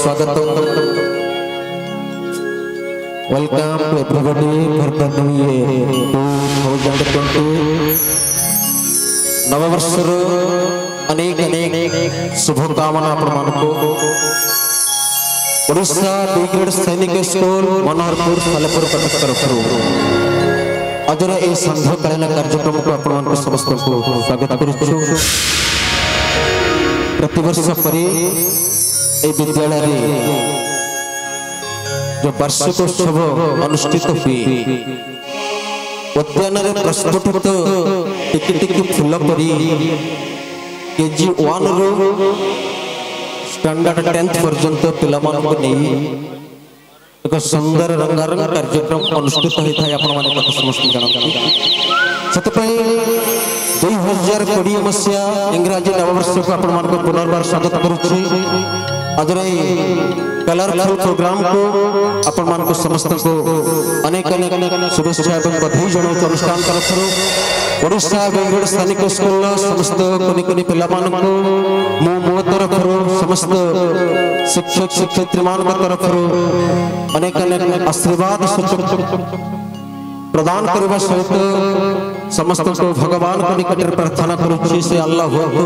स्वागत welcome to everybody नववर्ष अनेक अनेक शुभकामना सैनिक स्कूल मनोहरपुर सालेपुर तरफ अजर ए कार्यक्रम को आपण समस्त स्वागत करुचु प्रतिवर्ष এই ବିଦ୍ୟାଳୟରେ ଯେଉଁ ବାର୍ଷିକୋତ୍ସବ ଅନୁଷ୍ଠିତ ହୁଏ ଉଦ୍ୟାନରେ ପ୍ରସ୍ଫୁଟିତ ଟିକି ଟିକି ଫୁଲ ପରି କେଜି ୱାନ୍ରୁ ଷ୍ଟାଣ୍ଡାର୍ଡ ଟେନ୍ଥ ପର୍ଯ୍ୟନ୍ତ ପିଲାମାନଙ୍କୁ ନେଇ ଏକ ସୁନ୍ଦର ରଙ୍ଗାରଙ୍ଗ କାର୍ଯ୍ୟକ୍ରମ ଅନୁଷ୍ଠିତ ହୋଇଥାଏ ଆପଣମାନେ କଥା ସମସ୍ତେ ଜାଣନ୍ତି ସେଥିପାଇଁ ଦୁଇ ହଜାର କୋଡ଼ିଏ ମସିହା ଇଂରାଜୀ ନବବର୍ଷକୁ ଆପଣମାନଙ୍କୁ ପୁନର୍ବାର ସ୍ୱାଗତ କରୁଛି मधुरई कलरफुल प्रोग्राम को अपन मान को समस्त को अनेक अनेक शुभ शुभ एवं बधाई जनो को अनुष्ठान करत करो ओडिसा गंगड स्थानिक स्कूल ला समस्त कोनी कोनी पिला मान को मो मो तरफ रो समस्त शिक्षक शिक्षयित्री मान को तरफ रो अनेक अनेक आशीर्वाद प्रदान करबा सहित समस्त को भगवान को निकट प्रार्थना करो छी से अल्लाह हो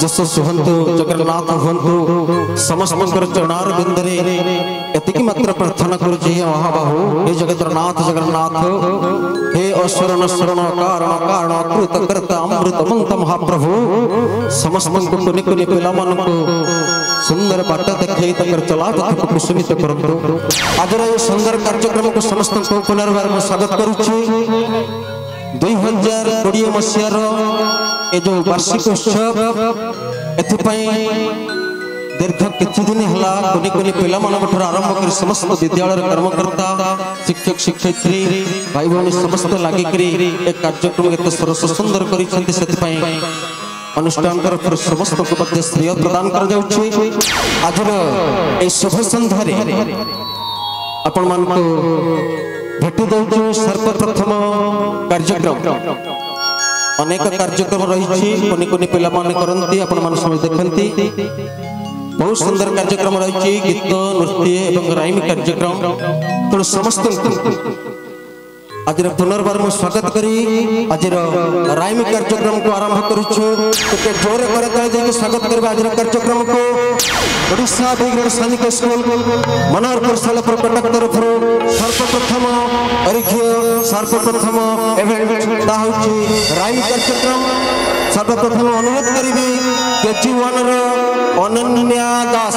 जस सुहंत जगन्नाथ हो समस्त कर चरणार बिंद रे बिंदरे की मात्र प्रार्थना करो छी वहां बाहु हे जगतनाथ जगन्नाथ हे अशरण शरण कारण कारण कृत कृत अमृत मंत महाप्रभु समस्त को पेला मन को सुंदर बाट देखई तकर चला तक कुसुमित करंतु आजरा ये सुंदर कार्यक्रम को समस्त को पुनर्वार स्वागत करू ଦୁଇ ହଜାର କୋଡ଼ିଏ ମସିହାର ଏ ଯେଉଁ ବାର୍ଷିକ ଉତ୍ସବ ଏଥିପାଇଁ ଦୀର୍ଘ କିଛି ଦିନ ହେଲା କୁନି କୁନି ପିଲାମାନଙ୍କଠାରୁ ଆରମ୍ଭ କରି ସମସ୍ତ ବିଦ୍ୟାଳୟର କର୍ମକର୍ତ୍ତା ଶିକ୍ଷକ ଶିକ୍ଷୟିତ୍ରୀ ଭାଇ ଭଉଣୀ ସମସ୍ତେ ଲାଗିକରି ଏ କାର୍ଯ୍ୟକ୍ରମ ଏତେ ସରସ ସୁନ୍ଦର କରିଛନ୍ତି ସେଥିପାଇଁ ଅନୁଷ୍ଠାନ ତରଫରୁ ସମସ୍ତଙ୍କୁ ମଧ୍ୟ ଶ୍ରେୟ ପ୍ରଦାନ କରାଯାଉଛି ଆଜିର ଏହି ଶୁଭ ସନ୍ଧ୍ୟାରେ ଆପଣମାନଙ୍କୁ ভেটি দেছু সর্বপ্রথম কার্যক্রম অনেক কার্যক্রম রয়েছে কোনি কোনি পিলা মানে করতে আপনার সময় দেখতে বহু সুন্দর কার্যক্রম রয়েছে গীত নৃত্য এবং রাইম কার্যক্রম তেমন সমস্ত আজৰ পুনৰবাৰ মোৰ স্বাগাত কৰিল আজিৰ ৰাইমী কাৰ্যprogrammক আৰম্ভ কৰিছো তকে জোৰ কৰাতৈ দিওক স্বাগাত কৰবা আজিৰ কাৰ্যprogrammক গডুছনা ডেগ্ৰেড সলিক স্কুল মনৰকৰ সলপরকটৰৰ सर्वप्रथम আৰু কিয় सर्वप्रथम ইভেন্ট আ হ'লচি ৰাইমী কাৰ্যprogramm सर्वप्रथम অনুৰোধ কৰিব কেচিৱালৰ অনন্নিয়া দাস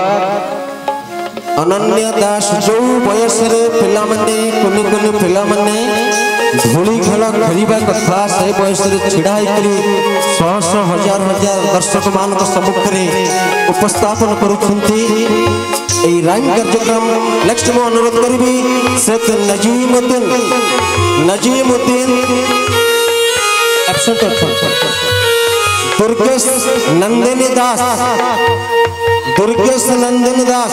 अनन्य दास जो बयस पिलाने कुनि कुनी पिलाने धूली खेल खेल कथा से बयस ढाई शह शह हजार हजार दर्शक मान सम्मुखें उपस्थापन कर कार्यक्रम नेक्स्ट मु अनुरोध करी शेख नजीमुद्दीन नजीमुद्दीन दुर्गेश नंदिनी दास पुरकेश नंदन दास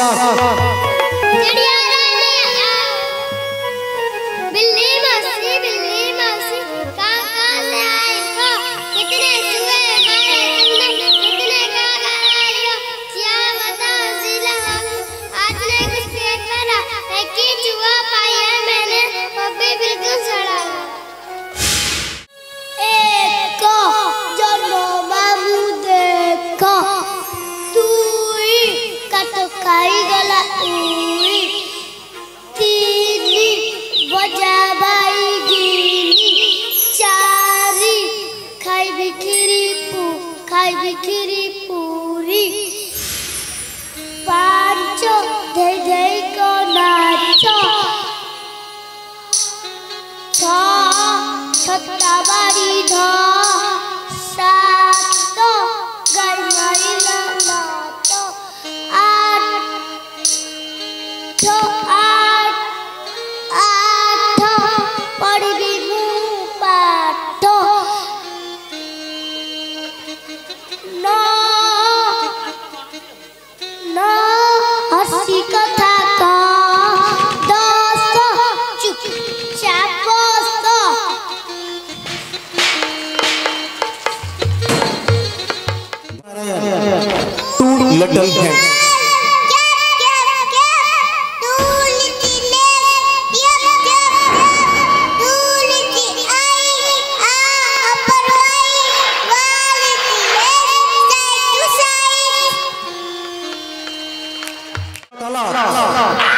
लटल है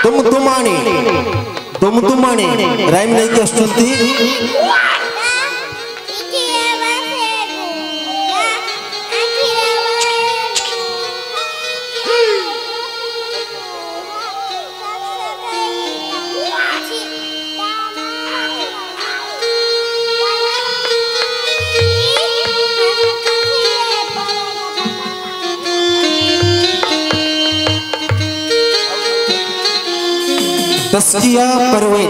तुम तुमाने तुम तुमाने राइम नहीं क्या तस्किया परवे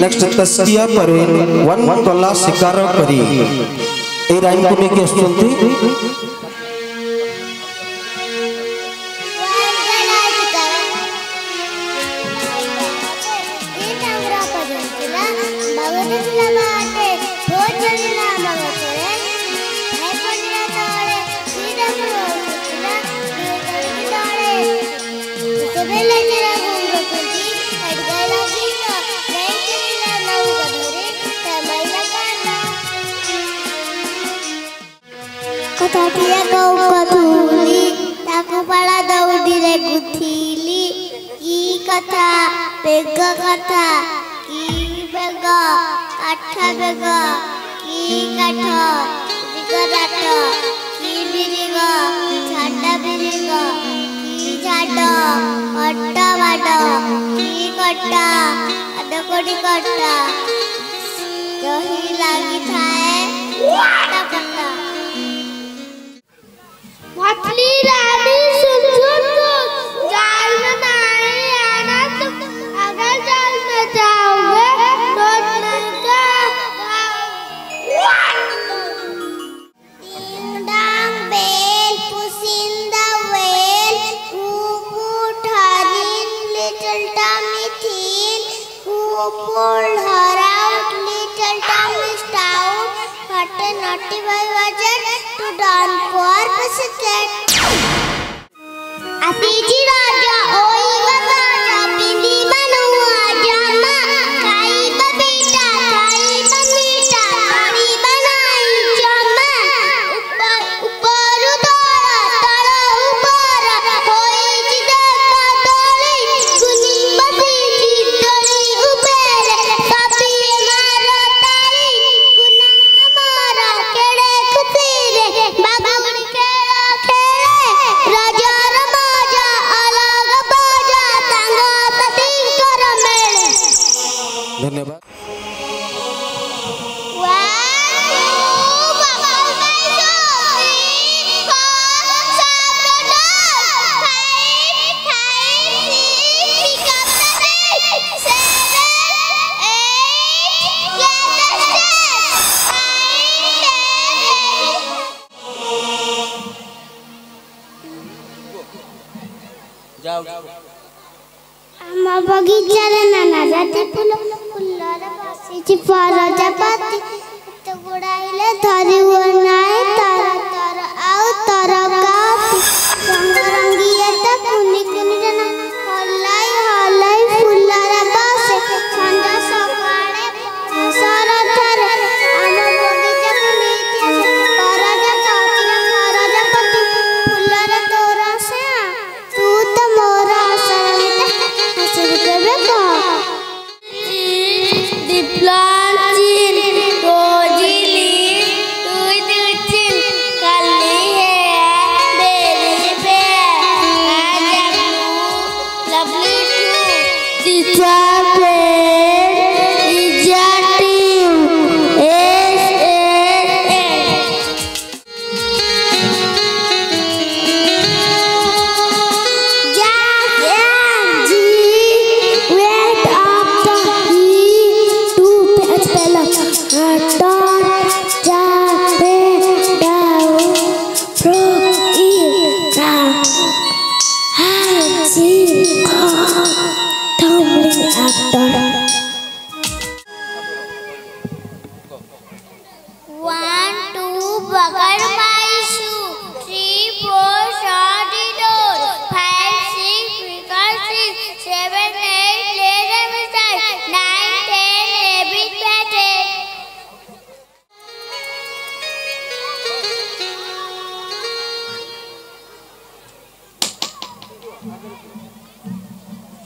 नेक्स्ट तस्किया परवे वन वन गला शिकार परी ए राइम को लेके सुनते ঠকিয়া কৌক ধুলি তাকু পালা দৌদিরে গুথিলি কি কথা বেগ কথা কি বেগ কাঠ বেগ কি কাঠ বিগদাট কি বিরিগ ঝাডা বিরিগ কি ঝাড অটা বাড কি কটা অডকড়ি কটা দহি লাগি থাকে బగీచాల నన్నజాతి పూలు పుల్లల పాసి చిపార జపాతి గుడాయిల ధరి ఉన్నాయి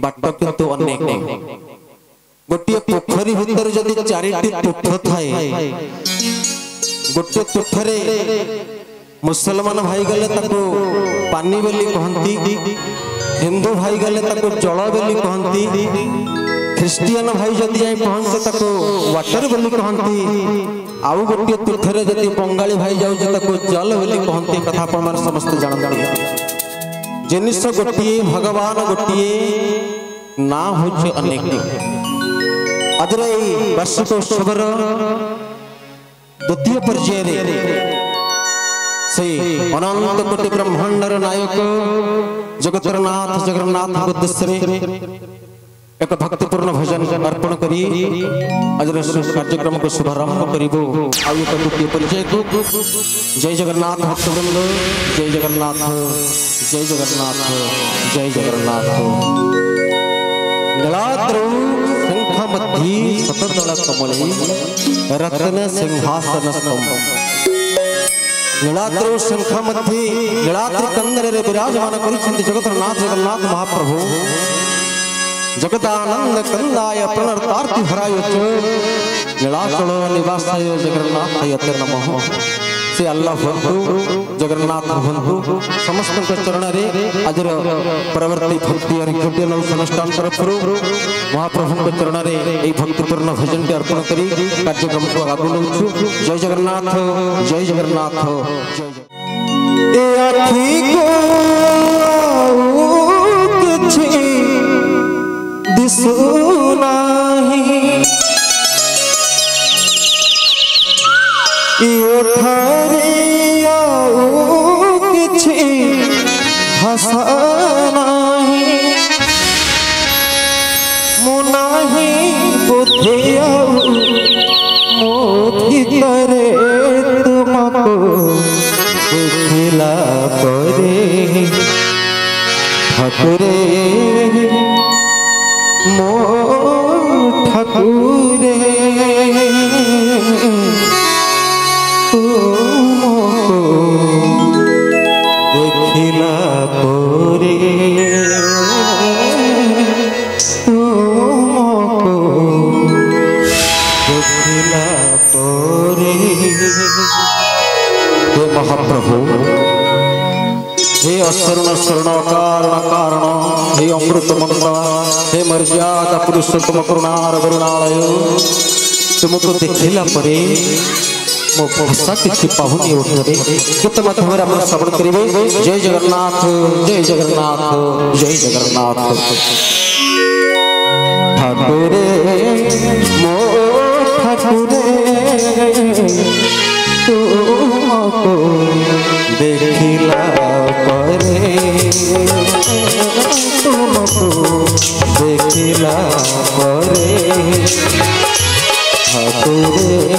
बाट गोटे पोखरी चारे गोटे तुठ मुसलमान भाई गले पानी बोली कहती हिंदू भाई गले जल बोली कहती ख्रीन भाई जदि जाए पहुंचे व्टर बोली कहते आउ गोटे तुठ रे बंगा भाई जाऊ जल बोली कहते कथ समस्त जानते जिनस गोटे भगवान गोटे ना हूँ वार्षिक उत्सव द्वितीय पर्यायर अनंत कोटि नायक जगतनाथ जगन्नाथ उद्देश्य एक भक्तिपूर्ण भजन अर्पण कर आज कार्यक्रम को शुभारंभ करू जय जगन्नाथ भक्तवृंद जय जगन्नाथ जय जगन्नाथ जय जगन्नाथ शंख विराजमान करुचंती जगतनाथ जगन्नाथ महाप्रभु जगदानंद कंदाय प्रणर्तार्थी हरायो च निलाचलो निवासाय जगन्नाथ हयते नमः से अल्लाह बंधु जगन्नाथ बंधु समस्त चरण रे अजर प्रवर्ति भक्ति और कृपा नल समस्त तरफ रु महाप्रभु के चरण रे ए भक्ति पूर्ण भजन के अर्पण करी कार्यक्रम को आगु लउ छु जय जगन्नाथ जय जगन्नाथ जय जय ए अखी को आऊ দিশু নাহি ওঠারে কিছু ভাষা নাহি মু নাহি বুদ্ধি আউ মো ভিতরে তোমাকো ঠাকুরে মো ঠাকুরে ও মো দেখিলা পরে ও মো দেখিলা পরে মহাপ্রভু हे अशरण शरण कारण कारण हे अमृत मंत्र हे मर्यादा पुरुषोत्तम करुणार करुणालय तुमको देखला मो भाषा किसी पहुनी उठे गीत माध्यम आप श्रवण करेंगे जय जगन्नाथ जय जगन्नाथ जय जगन्नाथ ठाकुर मो ठाकुर तू देखिला तुमको देखला परे ठाकुर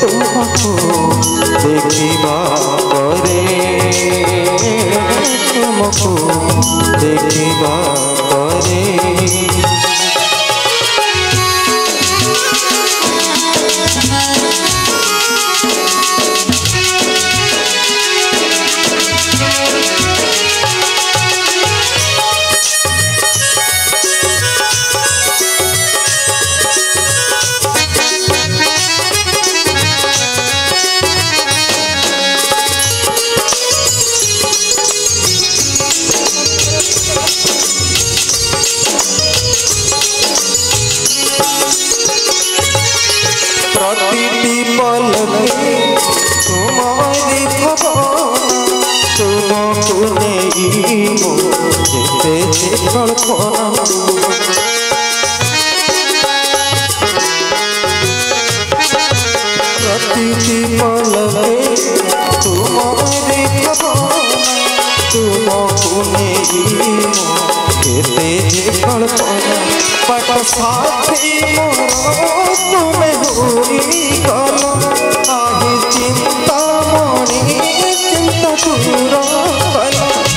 तुमको देखिबा परे तुमको देखिबा তোমায় খবর তোমাকে নেই মো যেতে যে কল্পনা প্রতিটি পলকে তোমায় খবর তোমাকে নেই মো যেতে যে কল্পনা পট সাথী মোর তুমি হরি গলা चिंता पूरा भला